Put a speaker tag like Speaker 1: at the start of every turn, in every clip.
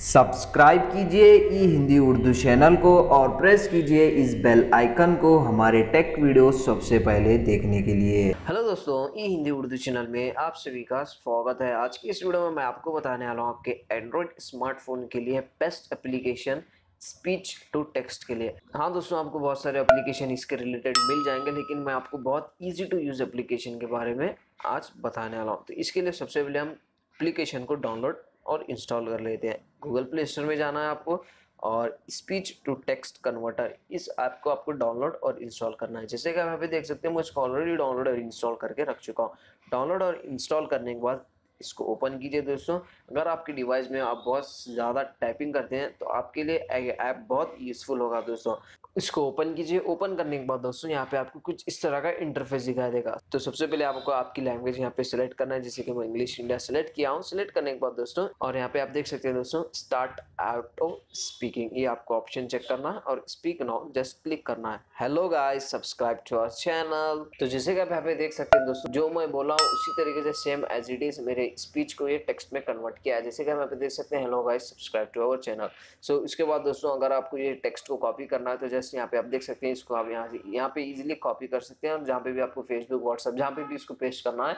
Speaker 1: Subscribe कीजिए ई Hindi Urdu channel को और प्रेस कीजिए इस बेल आइकन को हमारे टेक वीडियो सबसे पहले देखने के लिए।
Speaker 2: हेलो दोस्तों, ई हिंदी उर्दू चैनल में आप सभी का स्वागत है। आज की इस वीडियो में मैं आपको बताने वाला हूँ आपके एंड्रॉयड स्मार्टफ़ोन के लिए best application speech to text के लिए। हाँ दोस्तों, आपको बहुत सारे एप्लीकेशन इसके रिलेटेड मिल जाएँगे, लेकिन मैं आपको बहुत ईजी टू यूज़ एप्लीकेशन के बारे में आज बताने वाला हूँ। तो इसके लिए सबसे पहले हम एप्लीकेशन को डाउनलोड और इंस्टॉल कर लेते हैं। गूगल प्ले स्टोर में जाना है आपको और स्पीच टू टेक्स्ट कन्वर्टर इस ऐप को आपको डाउनलोड और इंस्टॉल करना है। जैसे कि आप यहाँ पे देख सकते हैं, मैं इसको ऑलरेडी डाउनलोड और इंस्टॉल करके रख चुका हूँ। डाउनलोड और इंस्टॉल करने के बाद इसको ओपन कीजिए दोस्तों। अगर आपके डिवाइस में आप बहुत ज़्यादा टाइपिंग करते हैं तो आपके लिए ऐप बहुत यूज़फुल होगा दोस्तों। इसको ओपन कीजिए। ओपन करने के बाद दोस्तों, यहाँ पे आपको कुछ इस तरह का इंटरफेस दिखाई देगा। तो सबसे पहले आपको आपकी लैंग्वेज यहाँ पे सिलेक्ट करना है, जैसे कि मैं इंग्लिश इंडिया सिलेक्ट किया हूँ। सिलेक्ट करने के बाद दोस्तों, और यहाँ पे आप देख सकते हैं दोस्तों स्टार्ट आउट ऑफ़ स्पीकिंग ये आपको ऑप्शन चेक करना है और स्पीक नाउ जस्ट क्लिक करना है. Hello guys subscribe to our channel तो जैसे कि आप यहाँ पे देख सकते हैं दोस्तों, जो मैं बोला हूँ, उसी तरीके से सेम एज इट इज़ मेरे स्पीच को ये टेक्स्ट में कन्वर्ट किया है. जैसे कि आप यहाँ पे देख सकते हैं hello guys subscribe to our channel so इसके बाद दोस्तों, अगर आपको ये टेक्स्ट को कॉपी करना है तो जस्ट यहाँ पे आप देख सकते हैं, इसको आप यहाँ से, यहाँ पे इजीली कॉपी कर सकते हैं और जहाँ पे भी आपको फेसबुक व्हाट्सअप जहाँ पे भी इसको पेस्ट करना है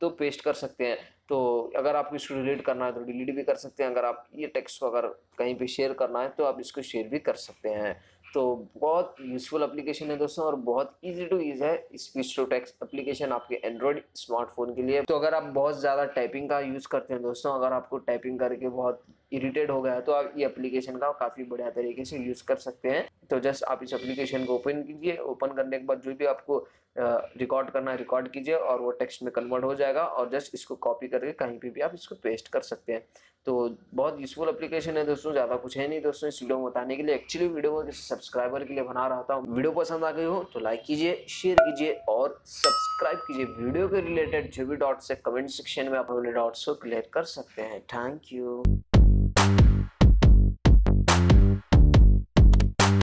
Speaker 2: तो पेस्ट कर सकते हैं। तो अगर आपको इसको डिलीट करना है तो डिलीट भी कर सकते हैं। अगर आप ये टेक्स्ट को अगर कहीं पे शेयर करना है तो आप इसको शेयर भी कर सकते हैं। तो बहुत यूज़फुल एप्लीकेशन है दोस्तों और बहुत इजी टू यूज़ है स्पीच टू टेक्स्ट एप्लीकेशन आपके एंड्रॉयड स्मार्टफ़ोन के लिए। तो अगर आप बहुत ज़्यादा टाइपिंग का यूज़ करते हैं दोस्तों, अगर आपको टाइपिंग करके बहुत इरिटेट हो गया है तो आप ये एप्लीकेशन का काफ़ी बढ़िया तरीके से यूज़ कर सकते हैं। तो जस्ट आप इस एप्लीकेशन को ओपन कीजिए। ओपन करने के बाद जो भी आपको रिकॉर्ड करना है रिकॉर्ड कीजिए और वो टेक्स्ट में कन्वर्ट हो जाएगा और जस्ट इसको कॉपी करके कहीं पे भी आप इसको पेस्ट कर सकते हैं। तो बहुत यूजफुल एप्लीकेशन है दोस्तों, ज़्यादा कुछ है नहीं दोस्तों, इस वीडियो में बताने के लिए। एक्चुअली वीडियो को किसी सब्सक्राइबर के लिए बना रहा था। वीडियो पसंद आ गई हो तो लाइक कीजिए शेयर कीजिए और सब्सक्राइब कीजिए। वीडियो के रिलेटेड जो भी डॉट्स है कमेंट सेक्शन में आप अपने डॉट्स को क्लियर कर सकते हैं। Thank you